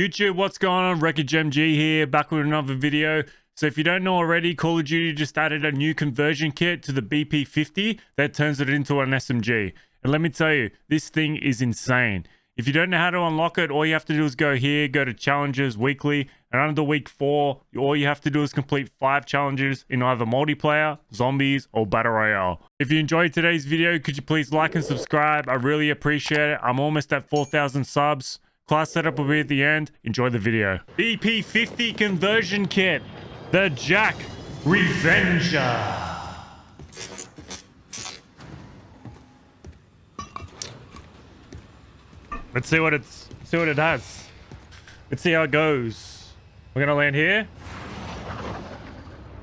YouTube, what's going on? Wreckage MG here, back with another video. So if you don't know already, Call of Duty just added a new conversion kit to the BP50 that turns it into an SMG. And let me tell you, this thing is insane. If you don't know how to unlock it, all you have to do is go here, go to challenges weekly, and under week four, all you have to do is complete five challenges in either multiplayer, zombies, or battle royale. If you enjoyed today's video, could you please like and subscribe? I really appreciate it. I'm almost at 4,000 subs. Class setup will be at the end. Enjoy the video. BP50 conversion kit. The Jak Revenger. Let's see what it's see what it has. Let's see how it goes. We're gonna land here.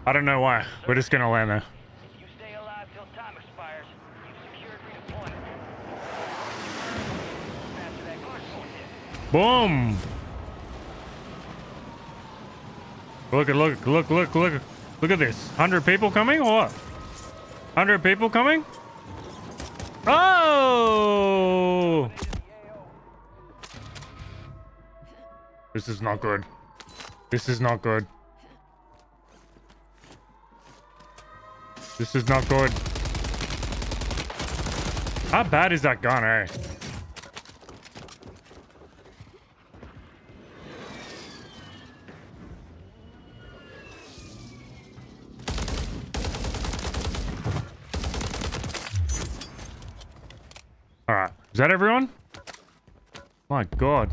I don't know why. We're just gonna land there. If you stay alive till time expires, you've secured redeployment. After that guard point hit. Boom. Look at look look look look look at this. Hundred people coming or what? Hundred people coming? Oh! This is not good. This is not good. This is not good. How bad is that gun, eh? Alright. Is that everyone? My god.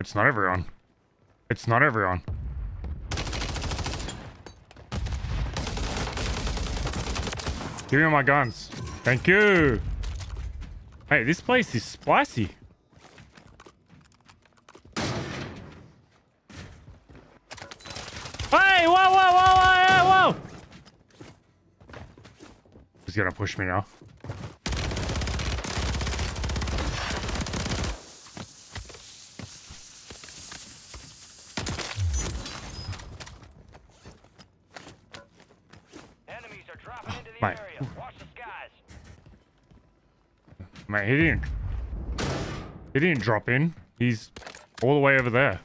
It's not everyone. It's not everyone. Give me my guns. Thank you. Hey, this place is spicy. Hey, whoa, whoa, whoa, whoa, whoa! He's gonna push me now. Enemies are dropping into the Mate. Mate, he didn't. He didn't drop in. He's all the way over there.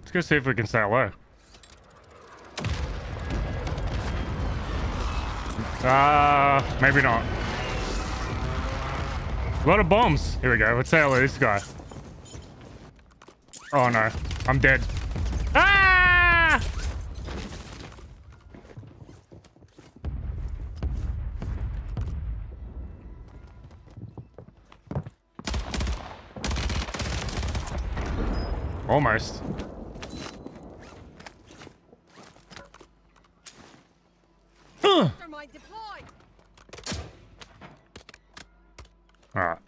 Let's go see if we can stay low. Ah, uh, maybe not. A lot of bombs. Here we go. Let's say hello to this guy. Oh no, I'm dead. Ah! Almost. Huh. Mastermind. Alright.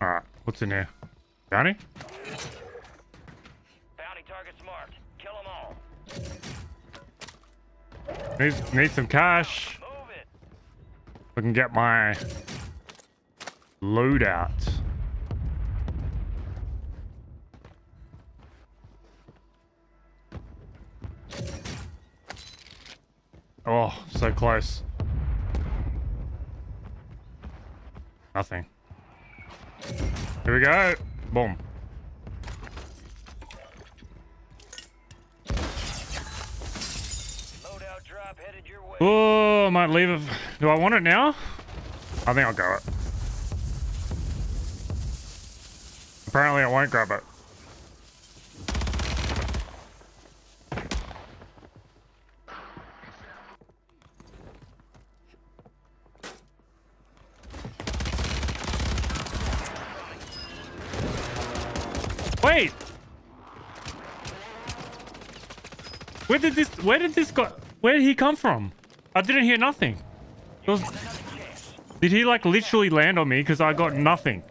Alright, what's in here? Bounty? Bounty targets marked. Kill them all. Need, need some cash. Move it. I can get my loadout. Oh, so close. Nothing. Here we go. Boom. Loadout drop headed your way. Oh, I might leave it. Do I want it now? I think I'll go it. Apparently I won't grab it. Wait! Where did this where did this go where did he come from? I didn't hear nothing. Was- did he like literally land on me because I got nothing?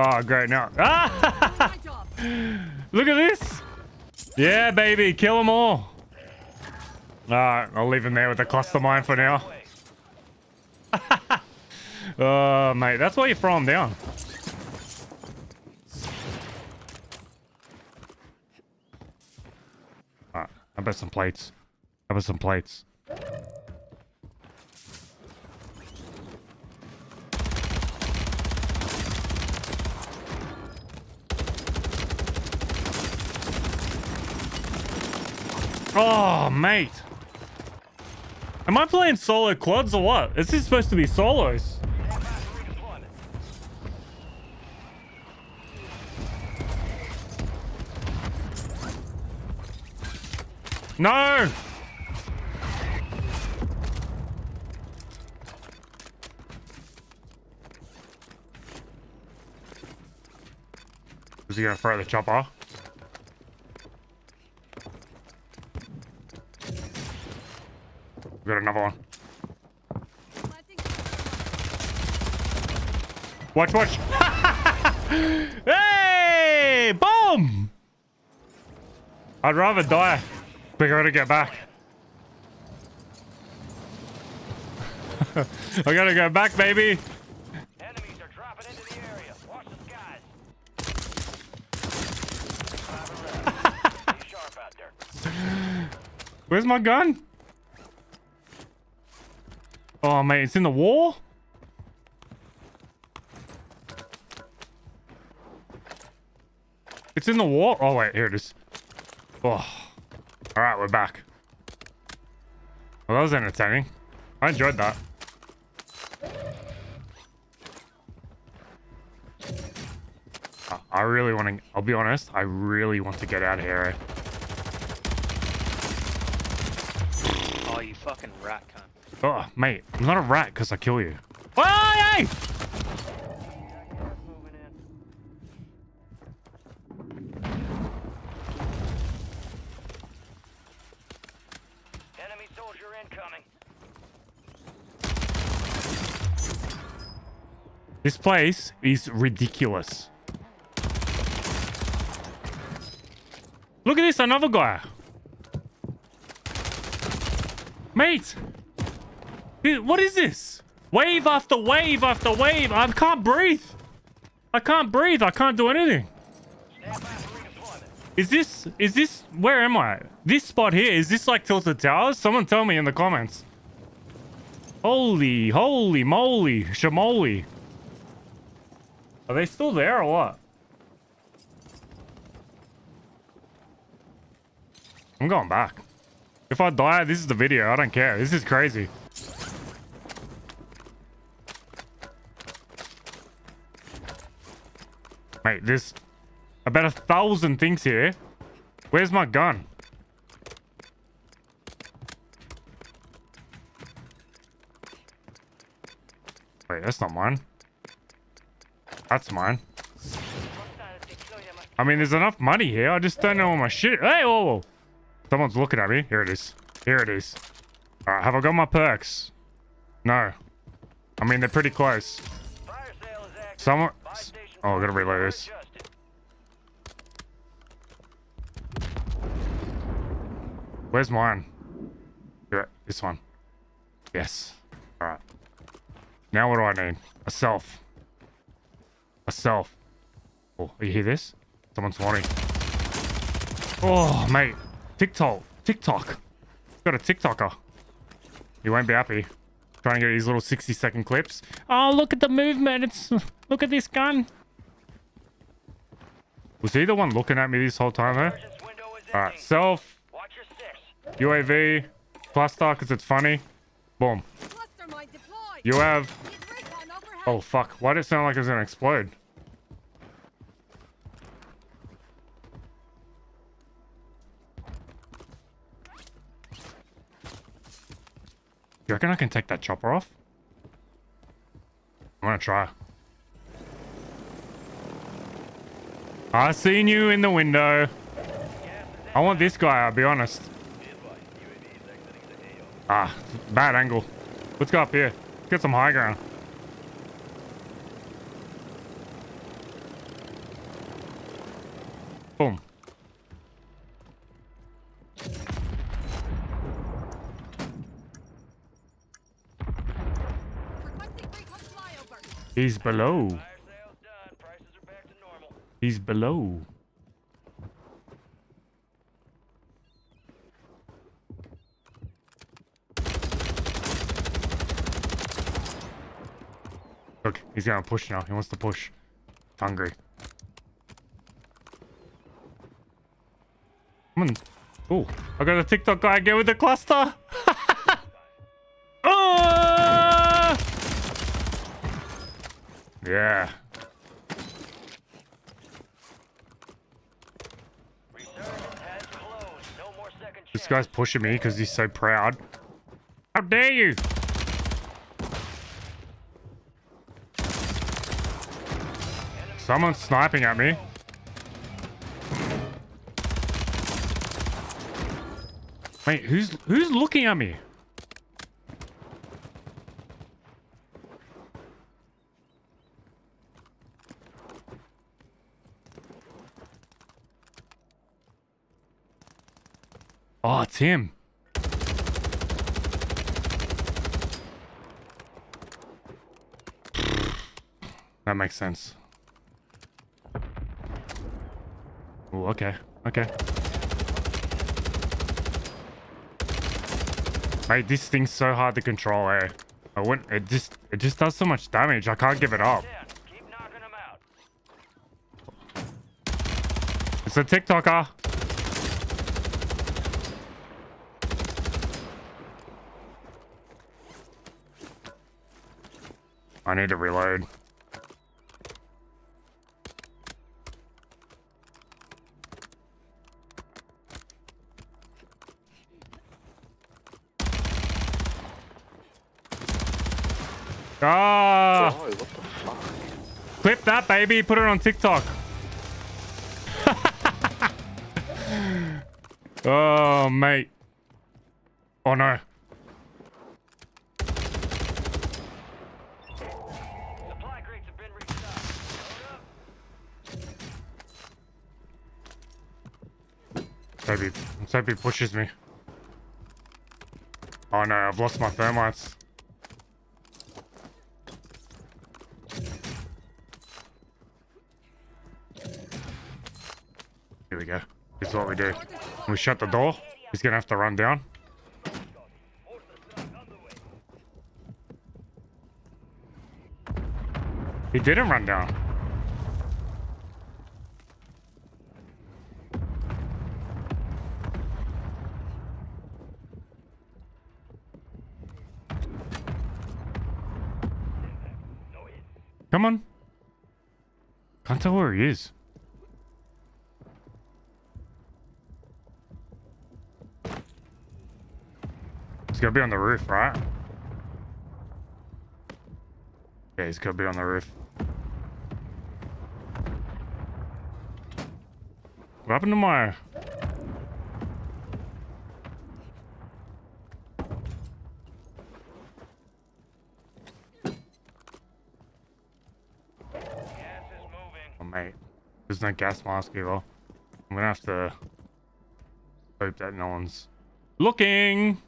Oh great now. Ah! Look at this! Yeah baby, kill them all. Alright, I'll leave him there with the cluster mine for now. Oh mate, that's why you throw him down. Alright, how about some plates? How about some plates? Oh, mate. Am I playing solo quads or what? Is this supposed to be solos? No! Is he gonna throw the chopper? We got another one. Watch, watch. hey! Boom! I'd rather die. We gotta get back. I gotta go back, baby. Enemies are dropping Oh, mate, it's in the wall? It's in the wall? Oh, wait, here it is. Oh. Alright, we're back. Well, that was entertaining. I enjoyed that. I- really want to... I'll be honest. I really want to get out of here. eh? Oh, you fucking rat. Oh, mate, I'm not a rat because I kill you. Hey! Moving in. Enemy soldier incoming. This place is ridiculous. Look at this, another guy. Mate! What is this? Wave after wave after wave. I can't breathe. I can't breathe. I can't do anything. Is this, is this, where am I? This spot here, is this like Tilted Towers? Someone tell me in the comments. Holy, holy moly, shamoly. Are they still there or what? I'm going back. If I die, this is the video. I don't care. This is crazy. Mate, there's about a thousand things here. Where's my gun? Wait, that's not mine. That's mine. I mean, there's enough money here. I just don't know all my shit. Hey, whoa, whoa. Someone's looking at me. Here it is. Here it is. All right, have I got my perks? No. I mean, they're pretty close. Someone... Oh, I gotta prices reload this. Where's mine? Yeah, this one. Yes. Alright. Now what do I need? A self. A self. Oh, you hear this? Someone's wanting. Oh, mate. TikTok. TikTok. Got a TikToker. He won't be happy. Trying to get these little 60 second clips. Oh, look at the movement. It's look at this gun. Was he the one looking at me this whole time though? Alright, self. UAV, cluster because it's funny. Boom. You have. Oh fuck! Why did it sound like it was gonna explode? You reckon I can take that chopper off? I'm gonna try. I seen you in the window. I want this guy, I'll be honest. Ah, bad angle. Let's go up here. Get some high ground. Boom. He's below. He's below. Look, he's gonna push now. He wants to push. Hungry. Come on. Oh, I got a TikTok guy again with the cluster. oh! Yeah. This guy's pushing me because he's so proud. How dare you? Someone's sniping at me. Wait, who's who's looking at me? Oh, it's him. That makes sense. Oh, okay. Okay. Mate, this thing's so hard to control, eh? I wouldn't, it just, it just does so much damage. I can't give it up. Keep knocking them out. It's a TikToker. I need to reload. Ah! Oh, what the fuck? Clip that, baby. Put it on TikTok. oh, mate. Oh, no. Hope he pushes me. Oh, no. I've lost my thermites. Here we go. This is what we do. We shut the door. He's gonna have to run down. He didn't run down. Come on. Can't tell where he is. He's gotta be on the roof, right? Yeah, he's gotta be on the roof. What happened to my... Gas is moving. Oh, mate. No gas mask either. I'm gonna have to hope that no one's looking.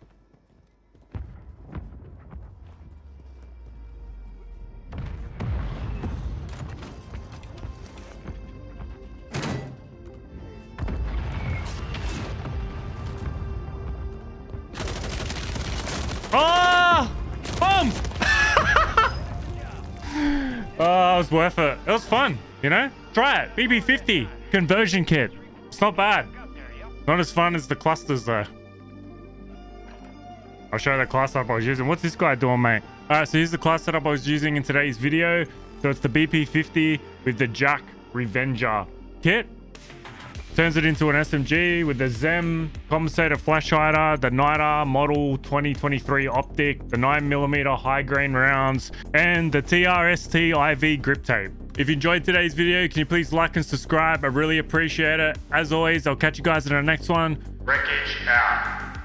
Ah! Bomb! Oh, it was worth it. It was fun, you know? Try it. BP50 conversion kit. It's not bad. Not as fun as the clusters, though. I'll show the class I was using. What's this guy doing, mate? All right, so here's the class setup I was using in today's video. So it's the BP50 with the Jak Revenger kit. Turns it into an SMG with the Zem compensator flash hider, the Nydar model 2023 optic, the 9mm high grain rounds, and the TRST IV grip tape. If you enjoyed today's video, can you please like and subscribe? I really appreciate it. As always, I'll catch you guys in the next one. Wreckage out.